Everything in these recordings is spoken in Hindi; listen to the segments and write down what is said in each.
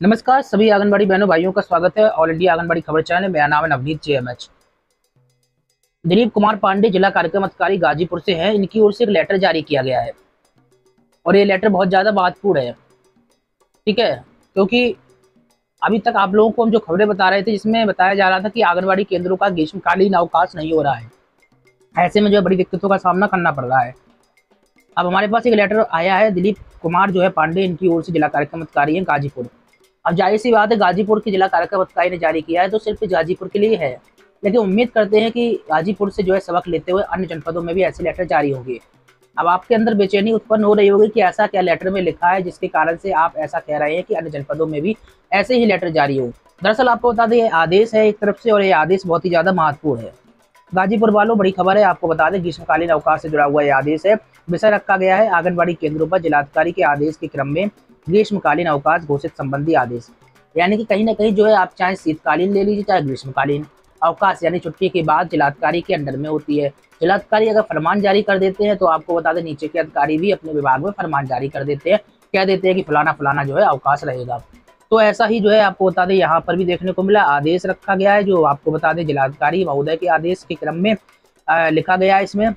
नमस्कार, सभी आंगनबाड़ी बहनों भाइयों का स्वागत है ऑल इंडिया आंगनबाड़ी खबर चैनल। मेरा नाम है नवनीत जेएमएच दिलीप कुमार पांडे, जिला कार्यक्रम अधिकारी गाजीपुर से हैं। इनकी ओर से एक लेटर जारी किया गया है। और ये लेटर बहुत ज़्यादा महत्वपूर्ण है। ठीक है? क्योंकि अभी तक आप लोगों को हम जो खबरें बता रहे थे, जिसमें बताया जा रहा था कि आंगनबाड़ी केंद्रों का ग्रीष्मकालीन अवकाश नहीं हो रहा है। ऐसे में जो बड़ी दिक्कतों का सामना करना पड़ रहा है। अब हमारे पास एक लेटर आया है। दिलीप कुमार जो है पांडे, इनकी ओर से जिला कार्यक्रम अधिकारी हैं गाजीपुर। अब ज़ाहिर सी बात है, गाजीपुर की जिला कार्यक्रम अधिकारी ने जारी किया है तो सिर्फ़ गाजीपुर के लिए है। लेकिन उम्मीद करते हैं कि गाजीपुर से जो है सबक लेते हुए अन्य जनपदों में भी ऐसे लेटर जारी होंगे। अब आपके अंदर बेचैनी उत्पन्न हो रही होगी कि ऐसा क्या लेटर में लिखा है, जिसके कारण से आप ऐसा कह रहे हैं कि अन्य जनपदों में भी ऐसे ही लेटर जारी हो। दरअसल आपको बता दें, ये आदेश है एक तरफ़ से और ये आदेश बहुत ही ज़्यादा महत्वपूर्ण है। गाजीपुर वालों, बड़ी खबर है, आपको बता दें, ग्रीष्मकालीन अवकाश से जुड़ा हुआ यह आदेश है। विषय रखा गया है आंगनबाड़ी केंद्रों पर, जिलाधिकारी के आदेश के क्रम में। ग्रीष्मकालीन अवकाश घोषित संबंधी आदेश। यानी कि कहीं ना कहीं जो है आप चाहे शीतकालीन ले लीजिए, चाहे ग्रीष्मकालीन अवकाश, यानी छुट्टी के बाद जिलाधिकारी के अंडर में होती है। जिलाधिकारी अगर फरमान जारी कर देते हैं तो आपको बता दें, नीचे के अधिकारी भी अपने विभाग में फरमान जारी कर देते हैं। कह देते हैं कि फलाना फलाना जो है अवकाश रहेगा। तो ऐसा ही जो है आपको बता दें, यहाँ पर भी देखने को मिला, आदेश रखा गया है, जो आपको बता दें, जिलाधिकारी महोदय के आदेश के क्रम में लिखा गया है इसमें।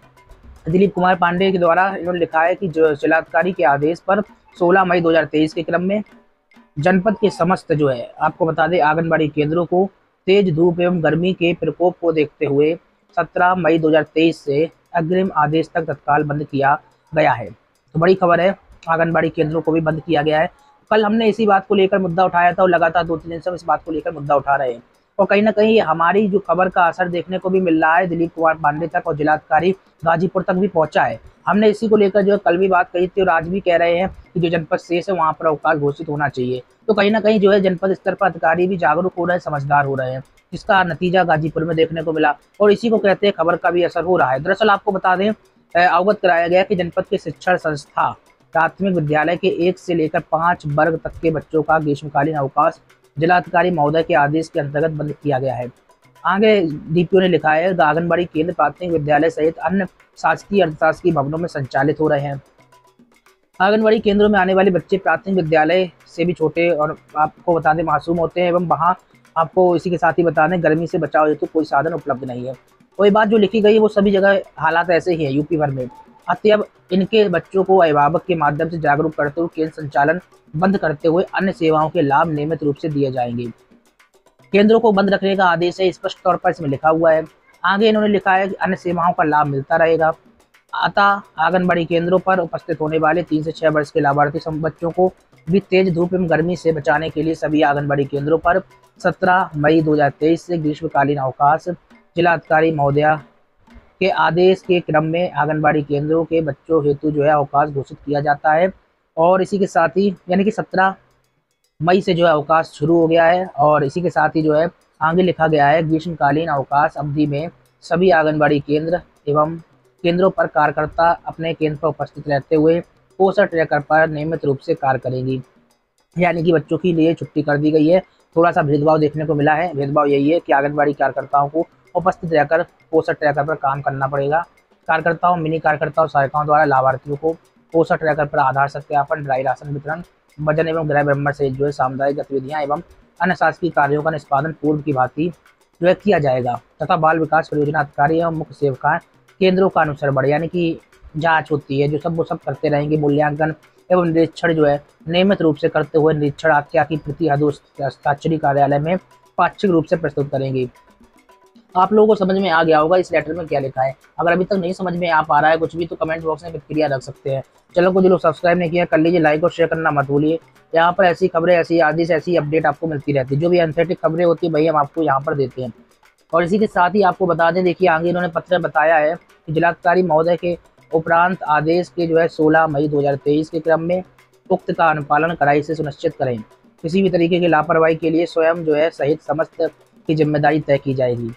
दिलीप कुमार पांडे के द्वारा इन्होंने लिखा है कि जो जिलाधिकारी के आदेश पर 16 मई 2023 के क्रम में जनपद के समस्त जो है, आपको बता दें, आंगनबाड़ी केंद्रों को तेज धूप एवं गर्मी के प्रकोप को देखते हुए 17 मई 2023 से अग्रिम आदेश तक तत्काल बंद किया गया है। तो बड़ी खबर है, आंगनबाड़ी केंद्रों को भी बंद किया गया है। कल हमने इसी बात को लेकर मुद्दा उठाया था और लगातार दो तीन दिन से हम इस बात को लेकर मुद्दा उठा रहे हैं। और कहीं ना कहीं हमारी जो खबर का असर देखने को भी मिल रहा है, दिलीप कुमार पांडे तक और जिलाधिकारी गाजीपुर तक भी पहुँचा है। हमने इसी को लेकर जो कल भी बात कही थी और आज भी कह रहे हैं कि जो जनपद शेष है, वहाँ पर अवकाश घोषित होना चाहिए। तो कहीं ना कहीं जो है जनपद स्तर पर अधिकारी भी जागरूक हो रहे हैं, समझदार हो रहे हैं, जिसका नतीजा गाजीपुर में देखने को मिला। और इसी को कहते हैं खबर का भी असर हो रहा है। दरअसल आपको बता दें अवगत कराया गया कि जनपद के शिक्षण संस्था प्राथमिक विद्यालय के एक से लेकर पाँच वर्ग तक के बच्चों का ग्रीष्मकालीन अवकाश जिलाधिकारी महोदय के आदेश के अंतर्गत बंद किया गया है। आगे डीपीओ ने लिखा है आंगनबाड़ी केंद्र प्राथमिक विद्यालय सहित अन्य शासकीय अर्धशासकीय भवनों में संचालित हो रहे हैं। आंगनबाड़ी केंद्रों में आने वाले बच्चे प्राथमिक विद्यालय से भी छोटे और आपको बता दें मासूम होते हैं एवं वहाँ आपको इसी के साथ ही बता दें गर्मी से बचाव हेतु तो कोई साधन उपलब्ध नहीं है। कोई बात जो लिखी गई है, वो सभी जगह हालात ऐसे ही है यूपी भर में। अतएव इनके बच्चों को अभिभावक के माध्यम से जागरूक करते हुए केंद्र संचालन बंद करते हुए अन्य सेवाओं के लाभ नियमित रूप से दिए जाएँगे। केंद्रों को बंद रखने का आदेश है, स्पष्ट तौर पर इसमें लिखा हुआ है। आगे इन्होंने लिखा है कि अन्य सेवाओं का लाभ मिलता रहेगा। अतः आंगनबाड़ी केंद्रों पर उपस्थित होने वाले तीन से छह वर्ष के लाभार्थी बच्चों को भी तेज धूप एवं गर्मी से बचाने के लिए सभी आंगनबाड़ी केंद्रों पर 17 मई 2023 से ग्रीष्मकालीन अवकाश जिलाधिकारी महोदया के आदेश के क्रम में आंगनबाड़ी केंद्रों के बच्चों हेतु जो है अवकाश घोषित किया जाता है। और इसी के साथ ही, यानी कि सत्रह मई से जो है अवकाश शुरू हो गया है और इसी के साथ ही जो है आगे लिखा गया है, ग्रीष्मकालीन अवकाश अवधि में सभी आंगनबाड़ी केंद्र एवं केंद्रों पर कार्यकर्ता अपने केंद्र पर उपस्थित रहते हुए पोषण ट्रैकर पर नियमित रूप से कार्य करेंगी। यानी कि बच्चों के लिए छुट्टी कर दी गई है। थोड़ा सा भेदभाव देखने को मिला है। भेदभाव यही है कि आंगनबाड़ी कार्यकर्ताओं को उपस्थित रहकर पोषण ट्रैकर पर काम करना पड़ेगा। कार्यकर्ताओं, मिनी कार्यकर्ताओं सहायताओं द्वारा लाभार्थियों को पोषण ट्रैकर पर आधार, सत्यापन, ड्राई राशन वितरण, वज़न एवं गृह ब्रह्म से जो है सामुदायिक गतिविधियाँ एवं अन्य शासकीय कार्यों का निष्पादन पूर्व की भांति जो है किया जाएगा तथा बाल विकास परियोजना अधिकारी एवं मुख्य सेवका केंद्रों का अनुसरण बढ़े, यानी कि जाँच होती है, जो सब वो सब करते रहेंगे, मूल्यांकन एवं निरीक्षण जो है नियमित रूप से करते हुए निरीक्षण आख्या की प्रति हस्ताक्षरी कार्यालय में पाक्षिक रूप से प्रस्तुत करेंगे। आप लोगों को समझ में आ गया होगा इस लेटर में क्या लिखा है। अगर अभी तक नहीं समझ में आ पा रहा है कुछ भी तो कमेंट बॉक्स में प्रतिक्रिया रख सकते हैं। चलो कुछ लोग सब्सक्राइब नहीं किया कर लीजिए लाइक और शेयर करना मत भूलिए। यहाँ पर ऐसी खबरें, ऐसी आदि से ऐसी अपडेट आपको मिलती रहती है। जो भी एंथेटिक खबरें होती है वही हम आपको यहाँ पर देते हैं। और इसी के साथ ही आपको बता दें, देखिए आगे इन्होंने पत्र बताया है कि जिलाधिकारी महोदय के उपरांत आदेश के जो है सोलह मई दो हज़ार तेईस के क्रम में उक्त का अनुपालन कड़ाई से सुनिश्चित करें। किसी भी तरीके की लापरवाही के लिए स्वयं जो है सहित समस्त की ज़िम्मेदारी तय की जाएगी।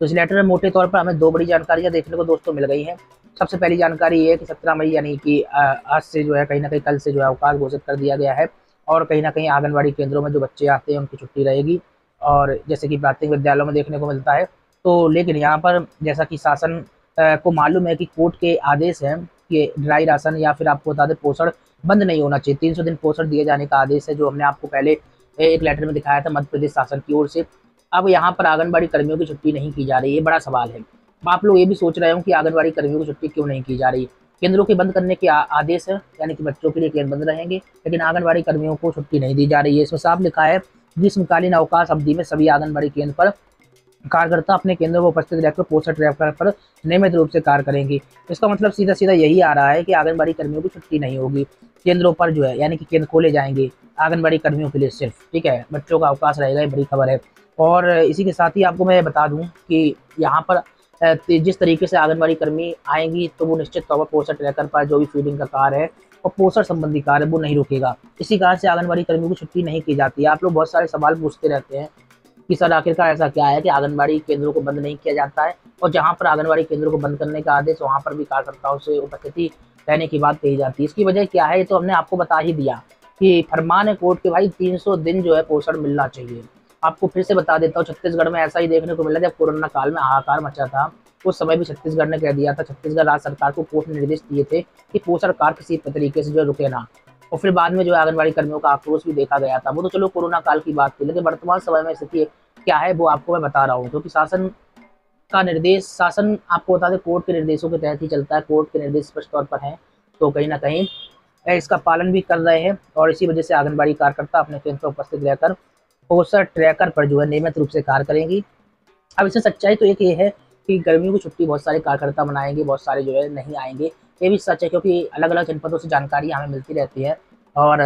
तो इस लेटर में मोटे तौर पर हमें दो बड़ी जानकारियाँ देखने को दोस्तों मिल गई हैं। सबसे पहली जानकारी ये है कि सत्रह मई यानी कि आज से जो है कहीं ना कहीं कल से जो है अवकाश घोषित कर दिया गया है और कहीं ना कहीं आंगनबाड़ी केंद्रों में जो बच्चे आते हैं उनकी छुट्टी रहेगी और जैसे कि प्राथमिक विद्यालयों में देखने को मिलता है। तो लेकिन यहाँ पर जैसा कि शासन को मालूम है कि कोर्ट के आदेश हैं कि ड्राई राशन या फिर आपको बता दें पोषण बंद नहीं होना चाहिए। तीन सौ दिन पोषण दिए जाने का आदेश है जो हमने आपको पहले एक लेटर में दिखाया था मध्य प्रदेश शासन की ओर से। अब यहाँ पर आंगनबाड़ी कर्मियों की छुट्टी नहीं की जा रही है बड़ा सवाल है। आप लोग ये भी सोच रहे हो कि आंगनबाड़ी कर्मियों की छुट्टी क्यों नहीं की जा रही? केंद्रों के बंद करने के आदेश है यानी कि बच्चों के लिए केंद्र बंद रहेंगे, लेकिन आंगनबाड़ी कर्मियों को छुट्टी नहीं दी जा रही है। इसमें साफ़ लिखा है ग्रीष्मकालीन अवकाश अवधि में सभी आंगनबाड़ी केंद्र पर कार्यकर्ता अपने केंद्रों पर उपस्थित रहकर पोस्टर ट्रैकर पर नियमित रूप से कार्य करेंगे। इसका मतलब सीधा सीधा यही आ रहा है कि आंगनबाड़ी कर्मियों की छुट्टी नहीं होगी। केंद्रों पर जो है, यानी कि केंद्र खोले जाएँगे आंगनबाड़ी कर्मियों के लिए सिर्फ़, ठीक है? बच्चों का अवकाश रहेगा, ये बड़ी खबर है। और इसी के साथ ही आपको मैं बता दूँ कि यहाँ पर जिस तरीके से आंगनबाड़ी कर्मी आएँगी तो वो निश्चित तौर पर पोस्टर ट्रैकर पर जो भी फीडिंग का कार्य है, और पोषण संबंधी कार्य वो नहीं रुकेगा। इसी कारण से आंगनबाड़ी कर्मी को छुट्टी नहीं की जाती। है आप लोग बहुत सारे सवाल पूछते रहते हैं कि, सर, आखिरकार ऐसा क्या है कि आंगनबाड़ी केंद्रों को बंद नहीं किया जाता है? और जहाँ पर आंगनबाड़ी केंद्रों को बंद करने का आदेश, वहाँ पर भी कार्यकर्ताओं से उपस्थिति रहने की बात कही जाती है। इसकी वजह क्या है, ये तो हमने आपको बता ही दिया कि फरमान कोर्ट के भाई 300 दिन जो है पोषण मिलना चाहिए। आपको फिर से बता देता हूँ, छत्तीसगढ़ में ऐसा ही देखने को मिला जब कोरोना काल में हाहाकार मचा था। उस समय भी छत्तीसगढ़ ने कह दिया था, छत्तीसगढ़ राज्य सरकार को कोर्ट ने निर्देश दिए थे कि पोषण कार्य किसी तरीके से जो रुके ना। और फिर बाद में जो आंगनबाड़ी कर्मियों का आक्रोश भी देखा गया था। वो तो चलो कोरोना काल की बात थी, लेकिन वर्तमान समय में स्थिति क्या है, वो आपको मैं बता रहा हूँ। क्योंकि शासन का निर्देश, शासन आपको बता दें, कोर्ट के निर्देशों के तहत ही चलता है, कोर्ट के निर्देश स्पष्ट तौर पर हैं तो कहीं ना कहीं, इसका पालन भी कर रहे हैं। और इसी वजह से आंगनबाड़ी कार्यकर्ता अपने केंद्र पर उपस्थित रहकर पोस्टर ट्रैकर पर जो है नियमित रूप से कार्य करेंगी। अब इससे सच्चाई तो एक ये है कि गर्मियों की छुट्टी बहुत सारे कार्यकर्ता मनाएँगे, बहुत सारे जो है नहीं आएँगे। ये भी सच है क्योंकि अलग अलग जनपदों से जानकारी हमें मिलती रहती है और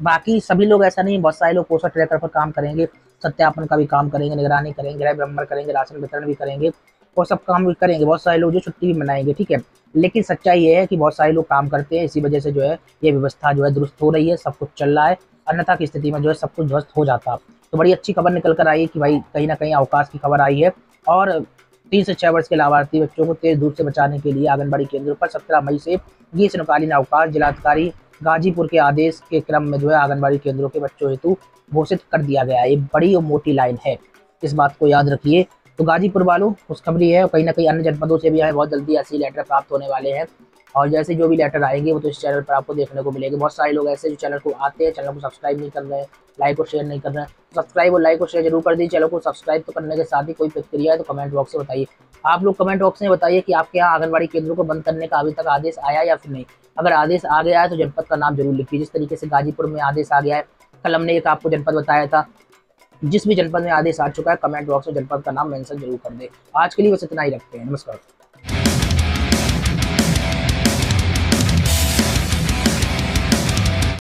बाकी सभी लोग ऐसा नहीं, बहुत सारे लोग पोस्टर ट्रैकर पर काम करेंगे, सत्यापन का भी काम करेंगे, निगरानी करेंगे गृह ब्रह्मण करेंगे, राशन वितरण भी करेंगे और सब काम भी करेंगे। बहुत सारे लोग जो छुट्टी भी मनाएँगे, ठीक है? लेकिन सच्चाई ये है कि बहुत सारे लोग काम करते हैं, इसी वजह से जो है ये व्यवस्था जो है दुरुस्त हो रही है, सब कुछ चल रहा है, अन्यथा की स्थिति में जो है सब कुछ ध्वस्त हो जाता। तो बड़ी अच्छी खबर निकल कर आई है कि भाई कहीं ना कहीं अवकाश की खबर आई है। और तीन से छह वर्ष के लाभार्थी बच्चों को तेज धूप से बचाने के लिए आंगनबाड़ी केंद्रों पर सत्रह मई से ग्रीष्मकालीन अवकाश जिलाधिकारी गाजीपुर के आदेश के क्रम में जो है आंगनबाड़ी केंद्रों के बच्चों हेतु घोषित कर दिया गया ये बड़ी और मोटी लाइन है। इस बात को याद रखिए। तो गाजीपुर वालों, खुशखबरी है और कहीं ना कहीं अन्य जनपदों से भी हमें बहुत जल्दी ऐसे लेटर प्राप्त होने वाले हैं। और जैसे जो भी लेटर आएँगे वो तो इस चैनल पर आपको देखने को मिलेगा। बहुत सारे लोग ऐसे जो चैनल को आते हैं चैनल को सब्सक्राइब नहीं कर रहे हैं। लाइक और शेयर नहीं कर रहे हैं। सब्सक्राइब और लाइक और शेयर ज़रूर कर दीजिए। चैनल को सब्सक्राइब तो करने के साथ ही कोई प्रतिक्रिया है तो कमेंट बॉक्स में बताइए। आप लोग कमेंट बॉक्स में बताइए कि आपके यहाँ आंगनबाड़ी केंद्रों को बंद करने का अभी तक आदेश आया या फिर नहीं। अगर आदेश आ गया है तो जनपद का नाम ज़रूर लिखिए। जिस तरीके से गाजीपुर में आदेश आ गया है, कल हमने एक आपको जनपद बताया था। जिस भी जनपद में आदेश आ चुका है, कमेंट बॉक्स में जनपद का नाम मेंशन ज़रूर कर दे। आज के लिए बस इतना ही रखते हैं। नमस्कार।